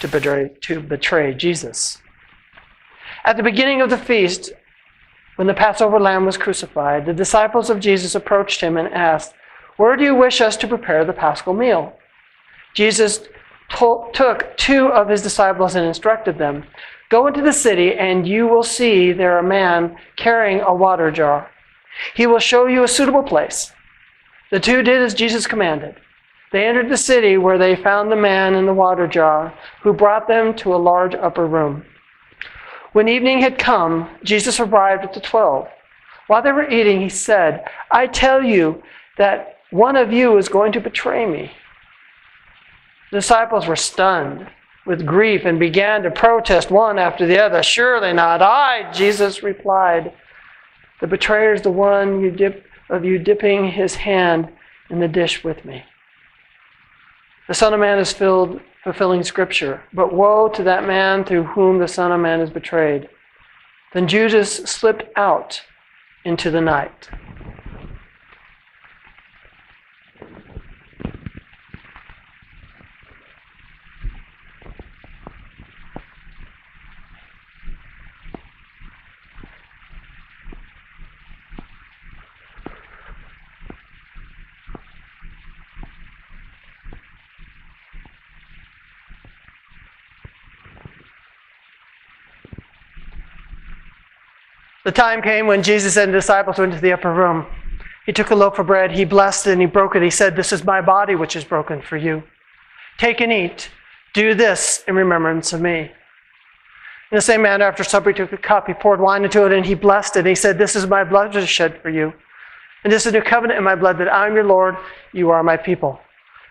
to betray, to betray Jesus. At the beginning of the feast, when the Passover lamb was crucified, the disciples of Jesus approached him and asked, Where do you wish us to prepare the paschal meal? Jesus to- took two of his disciples and instructed them Go into the city, and you will see there a man carrying a water jar. He will show you a suitable place. The two did as Jesus commanded. They entered the city where they found the man in the water jar, who brought them to a large upper room. When evening had come, Jesus arrived at the twelve. While they were eating, he said, I tell you that one of you is going to betray me. The disciples were stunned with grief and began to protest one after the other. Surely not I, Jesus replied. The betrayer is the one you dip, of you dipping his hand in the dish with me. The Son of Man is filled, fulfilling Scripture, but woe to that man through whom the Son of Man is betrayed. Then Judas slipped out into the night. The time came when Jesus and the disciples went to the upper room. He took a loaf of bread, he blessed it, and he broke it. He said, This is my body, which is broken for you. Take and eat. Do this in remembrance of me. In the same manner, after supper, he took a cup, he poured wine into it, and he blessed it. And he said, This is my blood which is shed for you. And this is a new covenant in my blood that I am your Lord, you are my people.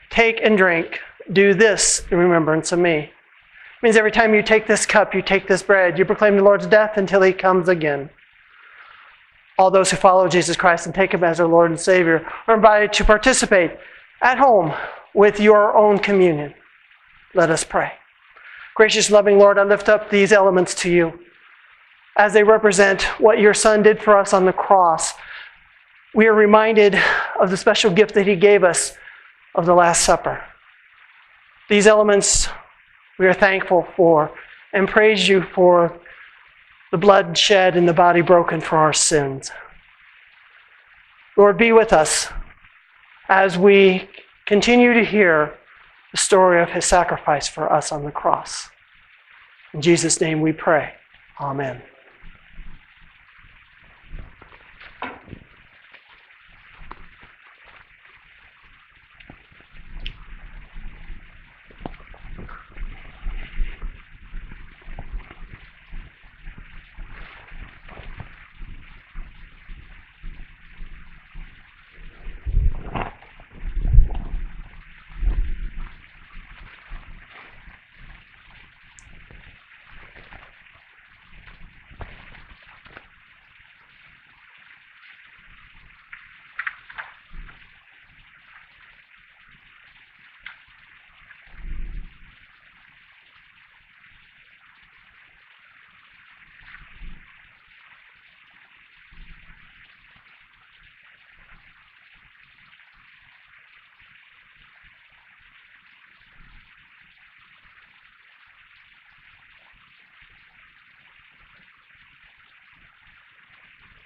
Take and drink. Do this in remembrance of me. It means every time you take this cup, you take this bread, you proclaim the Lord's death until he comes again all those who follow Jesus Christ and take him as their Lord and Savior are invited to participate at home with your own communion. Let us pray. Gracious, loving Lord, I lift up these elements to you as they represent what your Son did for us on the cross. We are reminded of the special gift that he gave us of the Last Supper. These elements we are thankful for and praise you for the blood shed and the body broken for our sins. Lord, be with us as we continue to hear the story of his sacrifice for us on the cross. In Jesus' name we pray. Amen.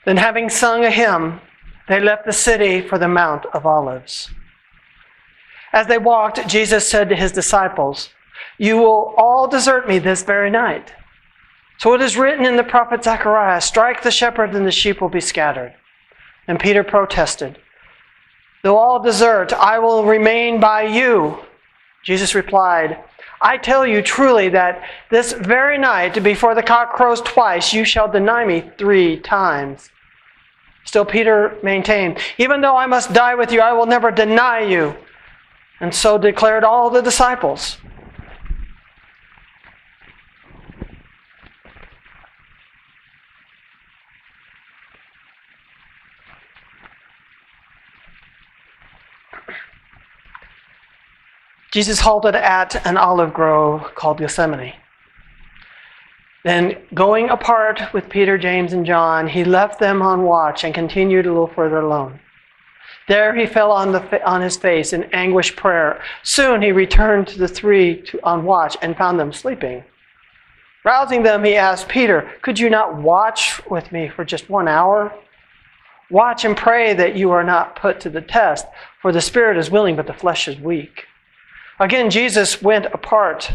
Then, having sung a hymn, they left the city for the Mount of Olives. As they walked, Jesus said to his disciples, You will all desert me this very night. So it is written in the prophet Zechariah Strike the shepherd, and the sheep will be scattered. And Peter protested, Though all desert, I will remain by you. Jesus replied, I tell you truly that this very night, before the cock crows twice, you shall deny me three times. Still, Peter maintained, Even though I must die with you, I will never deny you. And so declared all the disciples. Jesus halted at an olive grove called Gethsemane. Then, going apart with Peter, James, and John, he left them on watch and continued a little further alone. There he fell on, the, on his face in anguished prayer. Soon he returned to the three to, on watch and found them sleeping. Rousing them, he asked Peter, Could you not watch with me for just one hour? Watch and pray that you are not put to the test, for the spirit is willing, but the flesh is weak. Again, Jesus went apart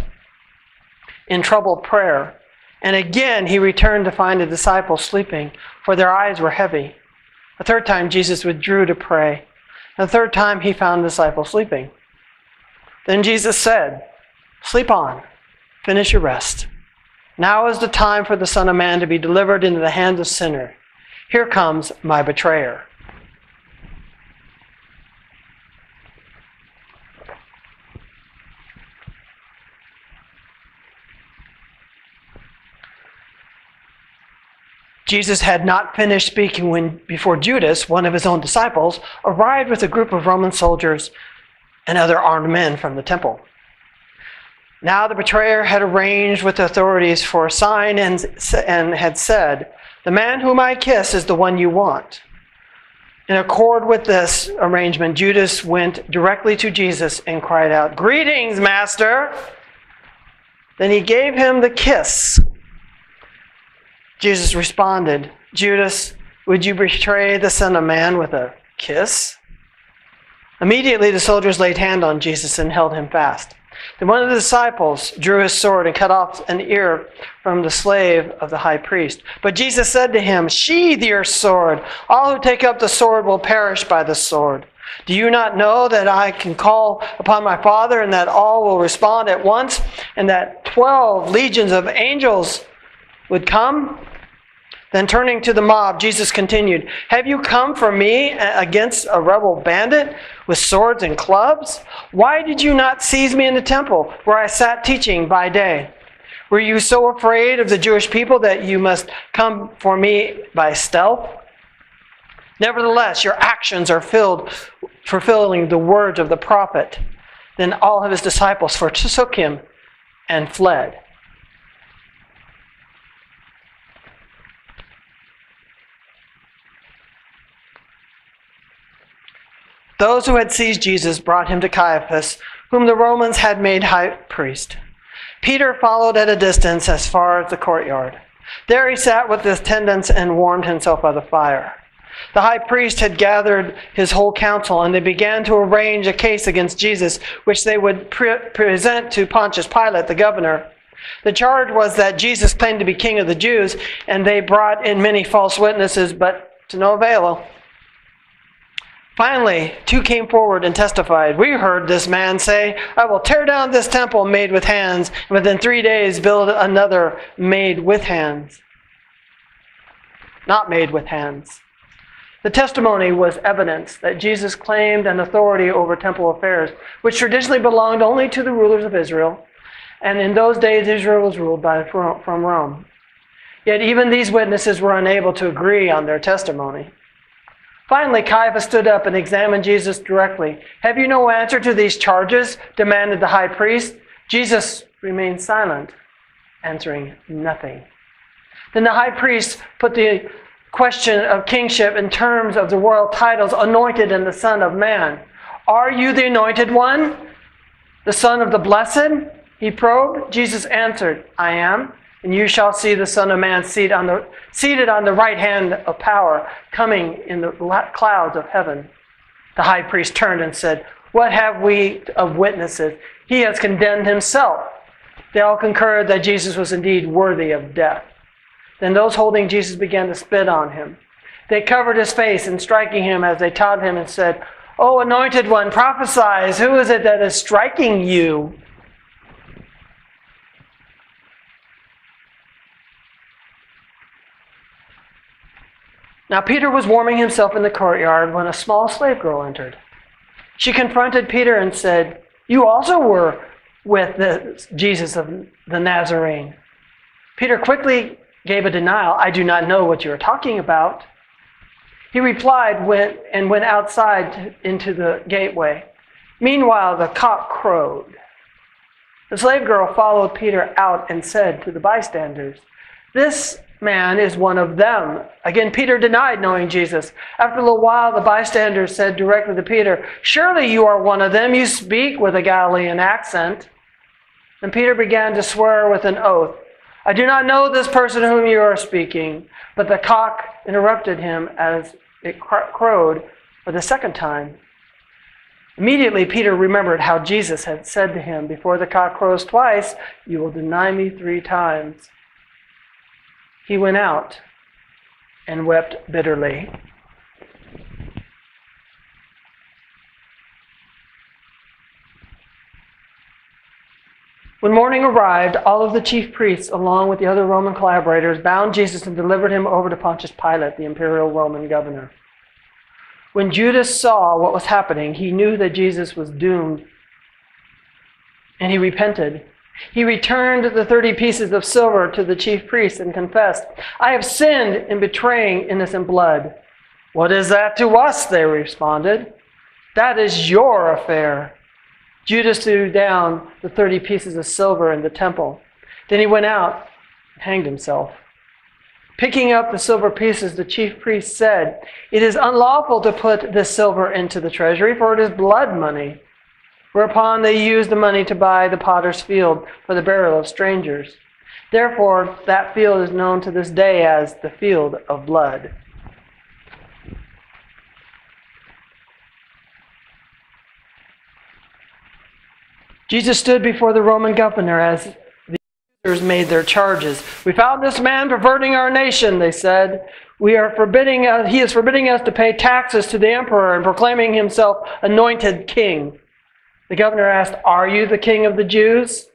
in troubled prayer. And again, he returned to find the disciples sleeping, for their eyes were heavy. A third time, Jesus withdrew to pray. And the third time, he found the disciples sleeping. Then Jesus said, Sleep on, finish your rest. Now is the time for the Son of Man to be delivered into the hands of sinners. Here comes my betrayer. Jesus had not finished speaking when before Judas, one of his own disciples, arrived with a group of Roman soldiers and other armed men from the temple. Now the betrayer had arranged with the authorities for a sign and, and had said, The man whom I kiss is the one you want. In accord with this arrangement, Judas went directly to Jesus and cried out, Greetings, Master! Then he gave him the kiss Jesus responded, Judas, would you betray the Son of Man with a kiss? Immediately the soldiers laid hand on Jesus and held him fast. Then one of the disciples drew his sword and cut off an ear from the slave of the high priest. But Jesus said to him, Sheathe your sword. All who take up the sword will perish by the sword. Do you not know that I can call upon my Father and that all will respond at once and that twelve legions of angels would come? Then turning to the mob, Jesus continued, Have you come for me against a rebel bandit with swords and clubs? Why did you not seize me in the temple where I sat teaching by day? Were you so afraid of the Jewish people that you must come for me by stealth? Nevertheless, your actions are filled, fulfilling the words of the prophet. Then all of his disciples forsook him and fled. Those who had seized Jesus brought him to Caiaphas, whom the Romans had made high priest. Peter followed at a distance as far as the courtyard. There he sat with his attendants and warmed himself by the fire. The high priest had gathered his whole council, and they began to arrange a case against Jesus, which they would pre- present to Pontius Pilate, the governor. The charge was that Jesus claimed to be king of the Jews, and they brought in many false witnesses, but to no avail. Finally, two came forward and testified. We heard this man say, I will tear down this temple made with hands, and within three days build another made with hands. Not made with hands. The testimony was evidence that Jesus claimed an authority over temple affairs, which traditionally belonged only to the rulers of Israel. And in those days, Israel was ruled by, from Rome. Yet even these witnesses were unable to agree on their testimony. Finally, Caiaphas stood up and examined Jesus directly. Have you no answer to these charges? demanded the high priest. Jesus remained silent, answering nothing. Then the high priest put the question of kingship in terms of the royal titles anointed and the Son of Man. Are you the anointed one? The Son of the Blessed? He probed. Jesus answered, I am. And you shall see the Son of Man seated on the, seated on the right hand of power, coming in the clouds of heaven. The high priest turned and said, What have we of witnesses? He has condemned himself. They all concurred that Jesus was indeed worthy of death. Then those holding Jesus began to spit on him. They covered his face and striking him as they taught him and said, O anointed one, prophesy, who is it that is striking you? Now Peter was warming himself in the courtyard when a small slave girl entered. She confronted Peter and said, You also were with the Jesus of the Nazarene. Peter quickly gave a denial. I do not know what you are talking about. He replied went, and went outside into the gateway. Meanwhile, the cock crowed. The slave girl followed Peter out and said to the bystanders, This man is one of them. Again, Peter denied knowing Jesus. After a little while, the bystanders said directly to Peter, Surely you are one of them. You speak with a Galilean accent. And Peter began to swear with an oath, I do not know this person whom you are speaking. But the cock interrupted him as it crowed for the second time. Immediately, Peter remembered how Jesus had said to him, Before the cock crows twice, you will deny me three times. He went out and wept bitterly. When morning arrived, all of the chief priests, along with the other Roman collaborators, bound Jesus and delivered him over to Pontius Pilate, the imperial Roman governor. When Judas saw what was happening, he knew that Jesus was doomed, and he repented. He returned the 30 pieces of silver to the chief priests and confessed, I have sinned in betraying innocent blood. What is that to us? They responded. That is your affair. Judas threw down the 30 pieces of silver in the temple. Then he went out and hanged himself. Picking up the silver pieces, the chief priest said, It is unlawful to put this silver into the treasury, for it is blood money. Whereupon they used the money to buy the potter's field for the burial of strangers. Therefore, that field is known to this day as the field of blood. Jesus stood before the Roman governor as the accusers made their charges. We found this man perverting our nation, they said. We are forbidding, uh, he is forbidding us to pay taxes to the emperor and proclaiming himself anointed king. The governor asked, Are you the king of the Jews?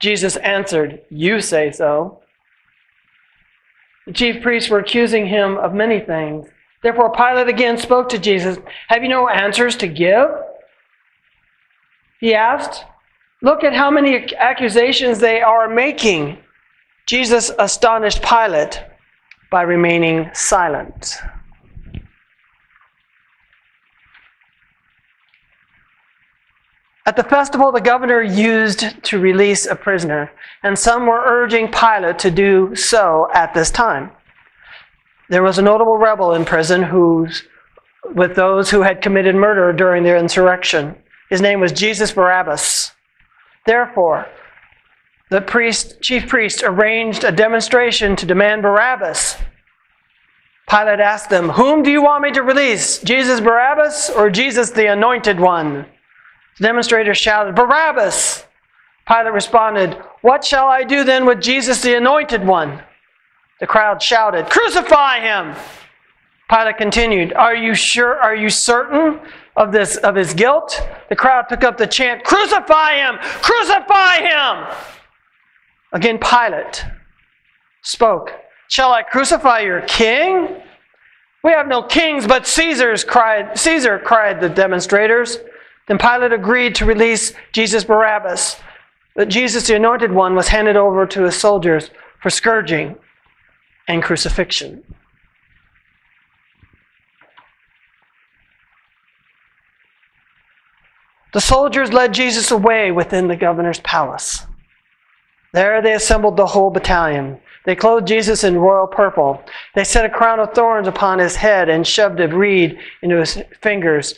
Jesus answered, You say so. The chief priests were accusing him of many things. Therefore, Pilate again spoke to Jesus, Have you no answers to give? He asked. Look at how many accusations they are making. Jesus astonished Pilate by remaining silent. At the festival, the governor used to release a prisoner, and some were urging Pilate to do so at this time. There was a notable rebel in prison who's, with those who had committed murder during the insurrection. His name was Jesus Barabbas. Therefore, the priest, chief priest arranged a demonstration to demand Barabbas. Pilate asked them, Whom do you want me to release, Jesus Barabbas or Jesus the Anointed One? The demonstrators shouted, Barabbas! Pilate responded, What shall I do then with Jesus the Anointed One? The crowd shouted, Crucify him! Pilate continued, Are you sure? Are you certain of this of his guilt? The crowd took up the chant, Crucify him! Crucify him! Again, Pilate spoke, Shall I crucify your king? We have no kings but Caesar's cried Caesar cried the demonstrators. Then Pilate agreed to release Jesus Barabbas. But Jesus, the anointed one, was handed over to his soldiers for scourging and crucifixion. The soldiers led Jesus away within the governor's palace. There they assembled the whole battalion. They clothed Jesus in royal purple. They set a crown of thorns upon his head and shoved a reed into his fingers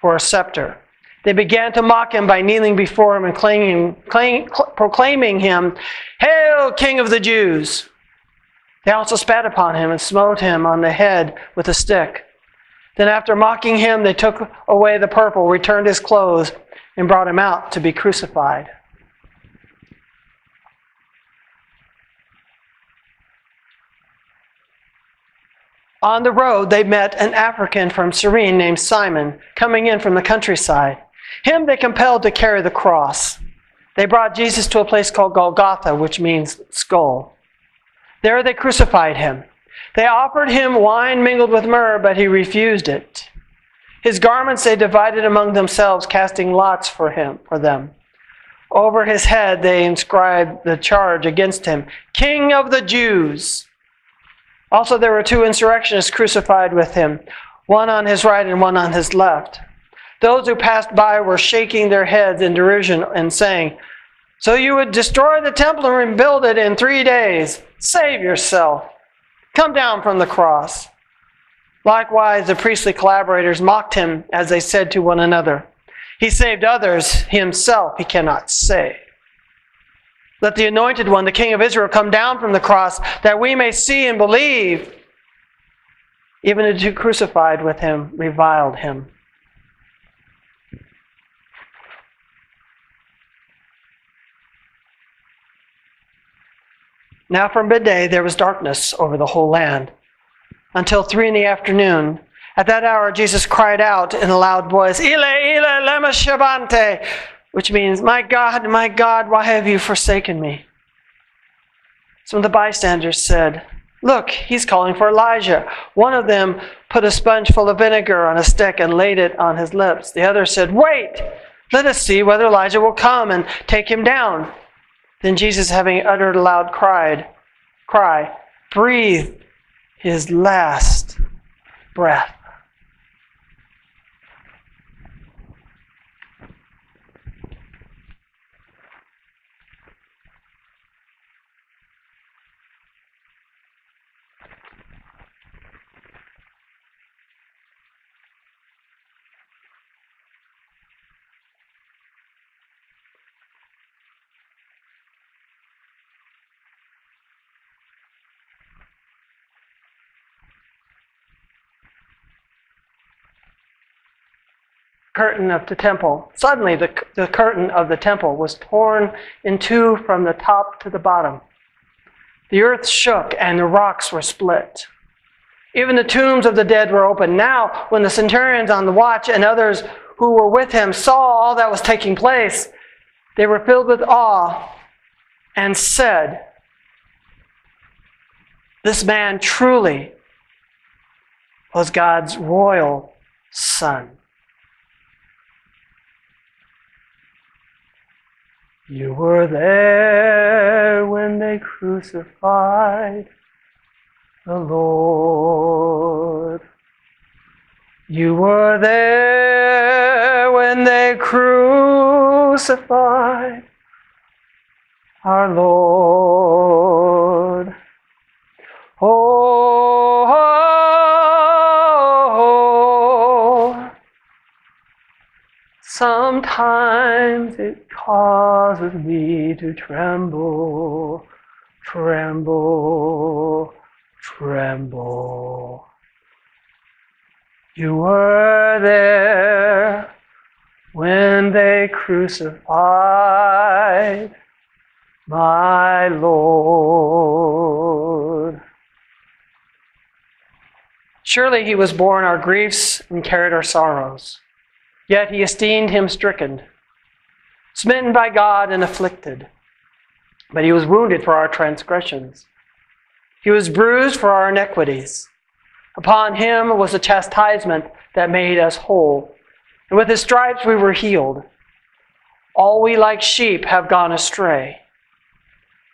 for a scepter. They began to mock him by kneeling before him and claiming, claim, proclaiming him, Hail, King of the Jews! They also spat upon him and smote him on the head with a stick. Then, after mocking him, they took away the purple, returned his clothes, and brought him out to be crucified. On the road, they met an African from Cyrene named Simon, coming in from the countryside. Him they compelled to carry the cross. They brought Jesus to a place called Golgotha, which means skull. There they crucified him. They offered him wine mingled with myrrh, but he refused it. His garments they divided among themselves, casting lots for him for them. Over his head they inscribed the charge against him, King of the Jews. Also there were two insurrectionists crucified with him, one on his right and one on his left. Those who passed by were shaking their heads in derision and saying, So you would destroy the temple and rebuild it in three days? Save yourself. Come down from the cross. Likewise, the priestly collaborators mocked him as they said to one another, He saved others, himself he cannot save. Let the anointed one, the King of Israel, come down from the cross that we may see and believe. Even the two crucified with him reviled him. Now from midday there was darkness over the whole land until three in the afternoon. At that hour Jesus cried out in a loud voice, Eli, Eli, lema sabachthani, which means, My God, my God, why have you forsaken me? Some of the bystanders said, Look, he's calling for Elijah. One of them put a sponge full of vinegar on a stick and laid it on his lips. The other said, Wait, let us see whether Elijah will come and take him down. Then Jesus, having uttered a loud cried, cry, breathed his last breath. Curtain of the temple. Suddenly, the, the curtain of the temple was torn in two from the top to the bottom. The earth shook and the rocks were split. Even the tombs of the dead were open. Now, when the centurions on the watch and others who were with him saw all that was taking place, they were filled with awe and said, This man truly was God's royal son. You were there when they crucified the Lord. You were there when they crucified our Lord. Oh, oh, oh. sometimes it causes me to tremble, tremble, tremble. You were there when they crucified my Lord. Surely he was borne our griefs and carried our sorrows. Yet he esteemed him stricken smitten by God and afflicted. But he was wounded for our transgressions, he was bruised for our iniquities. Upon him was a chastisement that made us whole, and with his stripes we were healed. All we like sheep have gone astray.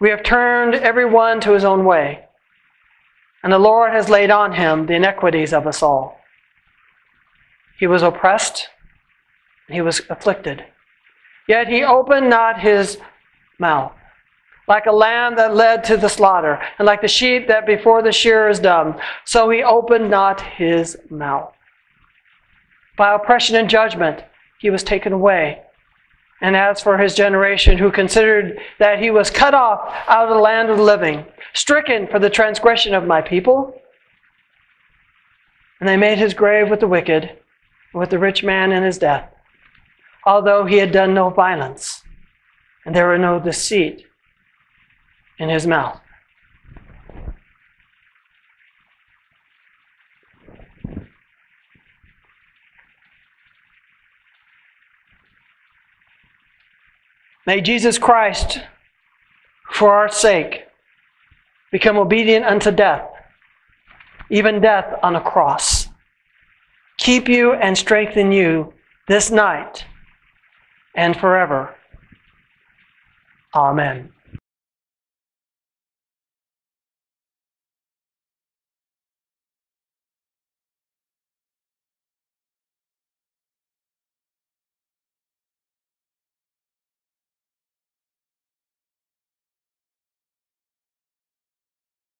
We have turned every one to his own way, and the Lord has laid on him the iniquities of us all. He was oppressed, and he was afflicted Yet he opened not his mouth. Like a lamb that led to the slaughter, and like the sheep that before the shearer is dumb, so he opened not his mouth. By oppression and judgment he was taken away. And as for his generation, who considered that he was cut off out of the land of the living, stricken for the transgression of my people, and they made his grave with the wicked, with the rich man in his death although he had done no violence, and there were no deceit in his mouth. May Jesus Christ, for our sake, become obedient unto death, even death on a cross. Keep you and strengthen you this night and forever. Amen.